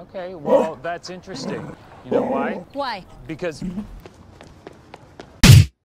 Okay, well, that's interesting. You know why? Why? Because